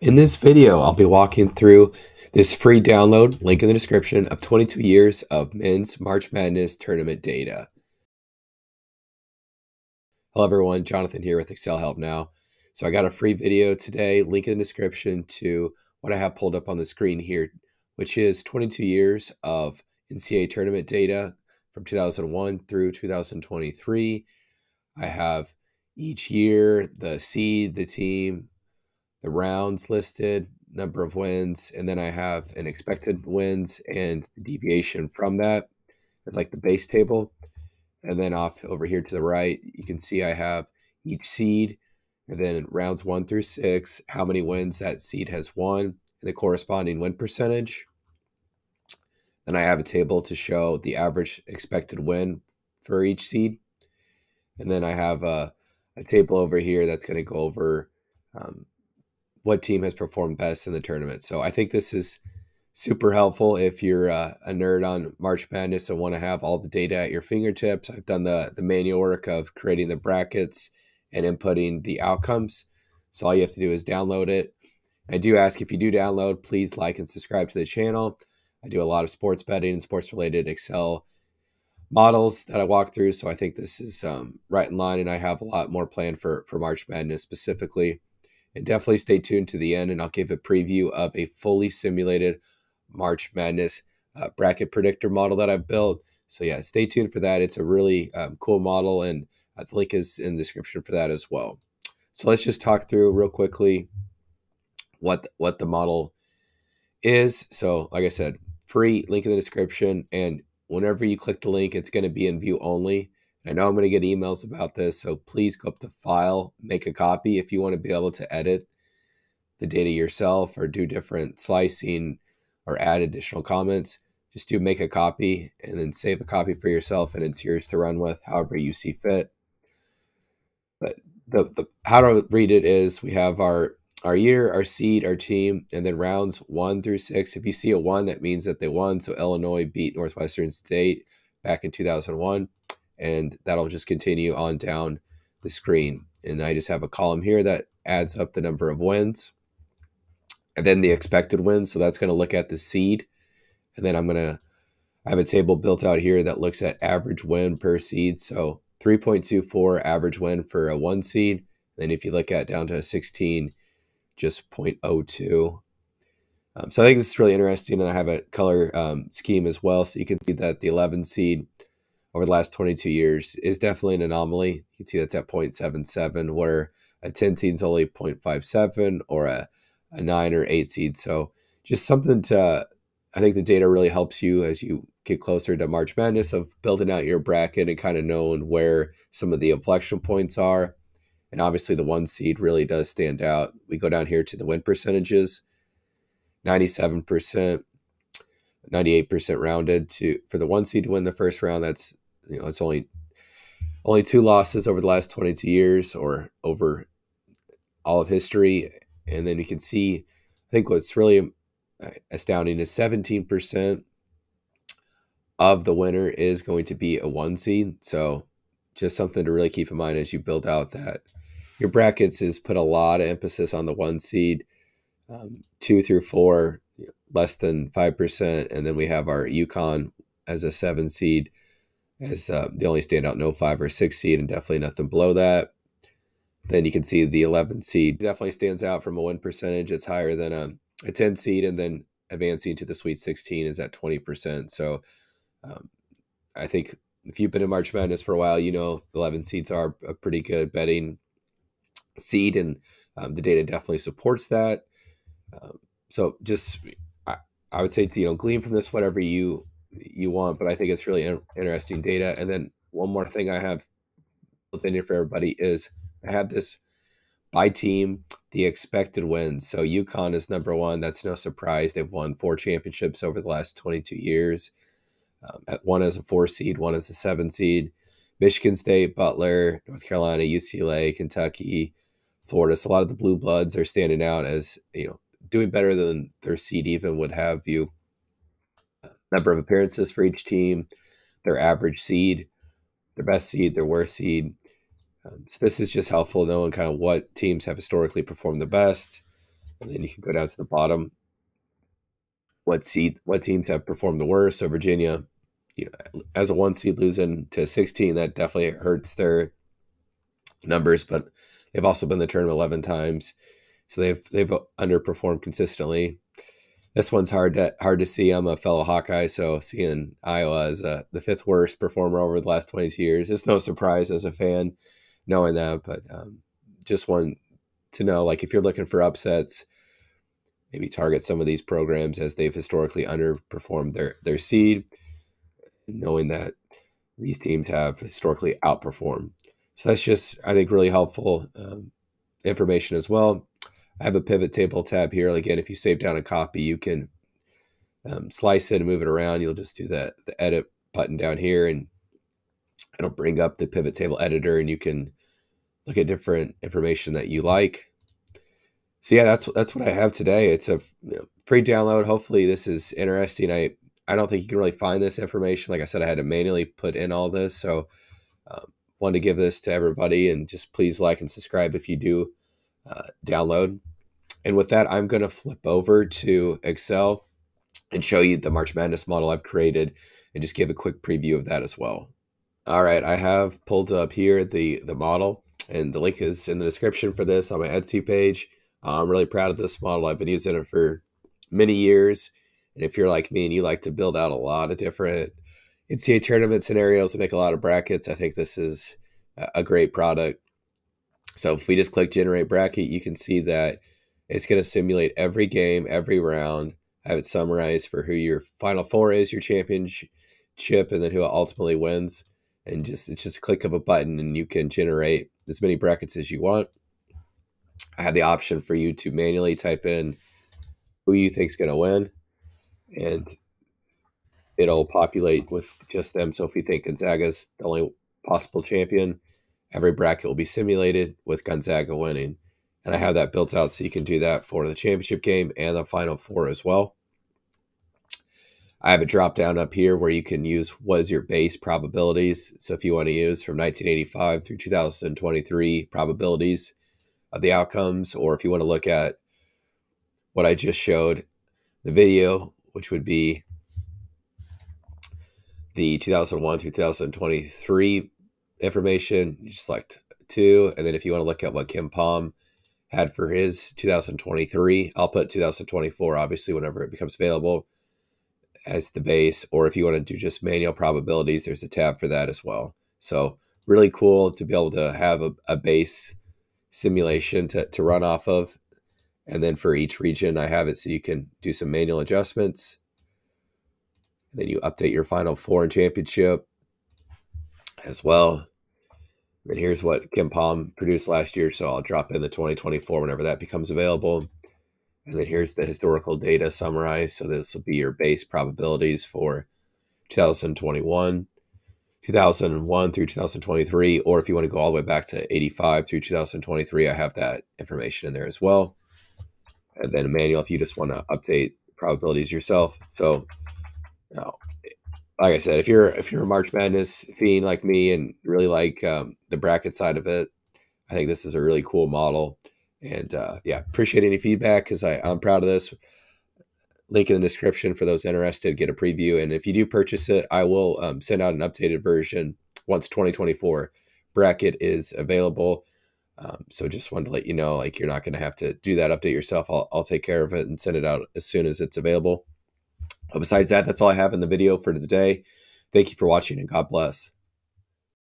In this video, I'll be walking through this free download, link in the description, of 22 years of men's March Madness tournament data. Hello everyone, Jonathan here with Excel Help Now. So I got a free video today, link in the description to what I have pulled up on the screen here, which is 22 years of NCAA tournament data from 2001 through 2023. I have each year the seed, the team, the rounds listed, number of wins, and then I have an expected wins and deviation from that. It's like the base table. And then off over here to the right, you can see I have each seed, and then rounds one through six, how many wins that seed has won, and the corresponding win percentage. Then I have a table to show the average expected win for each seed. And then I have a, a table over here that's going to go over um, what team has performed best in the tournament. So I think this is super helpful if you're uh, a nerd on March Madness and want to have all the data at your fingertips. I've done the the manual work of creating the brackets and inputting the outcomes. So all you have to do is download it. I do ask if you do download, please like and subscribe to the channel. I do a lot of sports betting and sports related Excel models that I walk through. So I think this is um, right in line, and I have a lot more planned for for March Madness specifically. And definitely stay tuned to the end, and I'll give a preview of a fully simulated March Madness uh, bracket predictor model that I've built. So, yeah, stay tuned for that. It's a really um, cool model, and uh, the link is in the description for that as well. So, let's just talk through real quickly what what the model is. So, like I said, free link in the description, and whenever you click the link, it's going to be in view only. I know I'm going to get emails about this, so please go up to File, make a copy if you want to be able to edit the data yourself or do different slicing or add additional comments. Just do make a copy and then save a copy for yourself, and it's yours to run with however you see fit. But the, the how to read it is we have our our year, our seed, our team, and then rounds one through six. If you see a one, that means that they won. So Illinois beat Northwestern State back in 2001 and that'll just continue on down the screen. And I just have a column here that adds up the number of wins and then the expected wins. So that's going to look at the seed. And then I'm going to have a table built out here that looks at average win per seed. So 3.24 average win for a one seed. And if you look at down to a 16, just 0.02. Um, so I think this is really interesting. And I have a color um, scheme as well. So you can see that the 11 seed over the last 22 years is definitely an anomaly. You can see that's at 0.77, where a 10 seed is only 0.57 or a, a 9 or 8 seed. So just something to, I think the data really helps you as you get closer to March Madness of building out your bracket and kind of knowing where some of the inflection points are. And obviously, the one seed really does stand out. We go down here to the win percentages 97%, 98% rounded to for the one seed to win the first round. That's you know it's only only two losses over the last 22 years or over all of history. And then you can see i think what's really astounding is 17% of the winner is going to be a one seed. So just something to really keep in mind as you build out that. Your brackets is put a lot of emphasis on the one seed um, two through four less than 5% and then we have our UConn as a seven seed as uh, the only standout no five or six seed, and definitely nothing below that. Then you can see the 11 seed definitely stands out from a win percentage. It's higher than a, a 10 seed, and then advancing to the Sweet 16 is at 20%. So um, I think if you've been in March Madness for a while, you know 11 seeds are a pretty good betting seed, and um, the data definitely supports that. Um, so just I, I would say to you know glean from this whatever you you want, but I think it's really interesting data. And then one more thing I have built in here for everybody is I have this by team, the expected wins. So UConn is number one. That's no surprise. They've won four championships over the last 22 years. Um, one as a four seed, one as a seven seed. Michigan State, Butler, North Carolina, UCLA, Kentucky, Florida. So a lot of the blue bloods are standing out as you know doing better than their seed even would have you number of appearances for each team, their average seed, their best seed, their worst seed. Um, so this is just helpful knowing kind of what teams have historically performed the best. and then you can go down to the bottom. What seed? What teams have performed the worst? So Virginia, you know, as a one seed losing to 16, that definitely hurts their numbers. But they've also been the tournament 11 times, so they've they've underperformed consistently. This one's hard to hard to see. I'm a fellow Hawkeye, so seeing Iowa as uh, the fifth worst performer over the last 22 years, it's no surprise as a fan knowing that. But um, just one to know, like if you're looking for upsets, maybe target some of these programs as they've historically underperformed their their seed, knowing that these teams have historically outperformed. So that's just I think really helpful um, information as well. I have a pivot table tab here. Again, if you save down a copy, you can um, slice it and move it around. You'll just do the, the edit button down here and it'll bring up the pivot table editor and you can look at different information that you like. So yeah, that's that's what I have today. It's a you know, free download. Hopefully this is interesting. I I don't think you can really find this information. Like I said, I had to manually put in all this. So um, wanted to give this to everybody and just please like and subscribe if you do uh, download. And with that, I'm going to flip over to Excel and show you the March Madness model I've created and just give a quick preview of that as well. All right, I have pulled up here the, the model and the link is in the description for this on my Etsy page. I'm really proud of this model. I've been using it for many years. And if you're like me and you like to build out a lot of different NCAA tournament scenarios and make a lot of brackets, I think this is a great product. So if we just click generate bracket, you can see that it's going to simulate every game, every round, have it summarized for who your final four is, your championship, and then who ultimately wins. And just it's just a click of a button, and you can generate as many brackets as you want. I have the option for you to manually type in who you think is going to win, and it'll populate with just them. So if you think Gonzaga's the only possible champion, every bracket will be simulated with Gonzaga winning. And I have that built out so you can do that for the championship game and the final four as well. I have a drop down up here where you can use what is your base probabilities. So if you want to use from 1985 through 2023 probabilities of the outcomes, or if you want to look at what I just showed, the video, which would be the 2001 through 2023 information, you select two. And then if you want to look at what KenPom had for his 2023. I'll put 2024, obviously, whenever it becomes available as the base. Or if you want to do just manual probabilities, there's a tab for that as well. So really cool to be able to have a, a base simulation to, to run off of. And then for each region, I have it so you can do some manual adjustments. And then you update your final four in championship as well. And here's what KenPom produced last year. So I'll drop in the 2024 whenever that becomes available. And then here's the historical data summarized. So this will be your base probabilities for 2021, 2001 through 2023. Or if you want to go all the way back to 85 through 2023, I have that information in there as well. And then a manual if you just want to update probabilities yourself. So like I said, if you're if you're a March Madness fiend like me and really like um, the bracket side of it, I think this is a really cool model. And uh, yeah, appreciate any feedback because I'm proud of this. Link in the description for those interested. Get a preview, and if you do purchase it, I will um, send out an updated version once 2024 bracket is available. Um, so just wanted to let you know, like you're not going to have to do that update yourself. I'll, I'll take care of it and send it out as soon as it's available. But besides that, that's all I have in the video for today. Thank you for watching and God bless.